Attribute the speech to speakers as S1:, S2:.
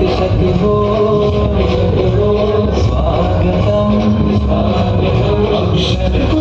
S1: गिरो गो स्वागतं स्वागतम्।